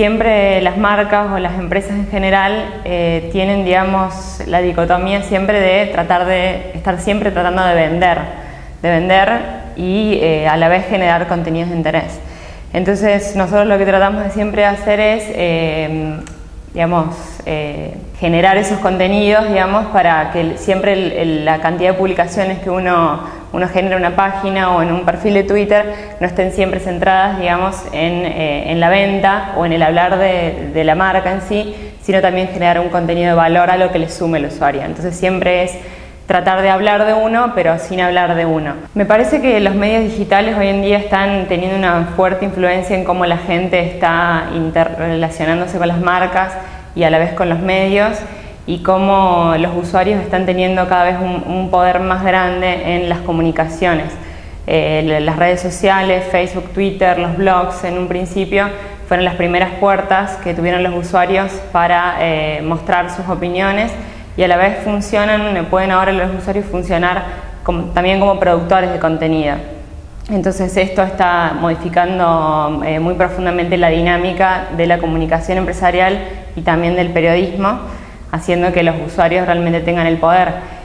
siempre las marcas o las empresas en general eh, tienen, digamos, la dicotomía siempre de tratar de estar siempre tratando de vender, de vender y eh, a la vez generar contenidos de interés. Entonces nosotros lo que tratamos de siempre hacer es, eh, digamos, generar esos contenidos, digamos, para que siempre la cantidad de publicaciones que uno, uno genera en una página o en un perfil de Twitter no estén siempre centradas, digamos, en, en la venta o en el hablar de, de la marca en sí, sino también generar un contenido de valor a lo que le sume el usuario. Entonces siempre es tratar de hablar de uno, pero sin hablar de uno. Me parece que los medios digitales hoy en día están teniendo una fuerte influencia en cómo la gente está interrelacionándose con las marcas y a la vez con los medios y cómo los usuarios están teniendo cada vez un, poder más grande en las comunicaciones. Eh, las redes sociales, Facebook, Twitter, los blogs en un principio fueron las primeras puertas que tuvieron los usuarios para eh, mostrar sus opiniones y a la vez funcionan, pueden ahora los usuarios funcionar también como productores de contenido. Entonces esto está modificando eh, muy profundamente la dinámica de la comunicación empresarial y también del periodismo, haciendo que los usuarios realmente tengan el poder.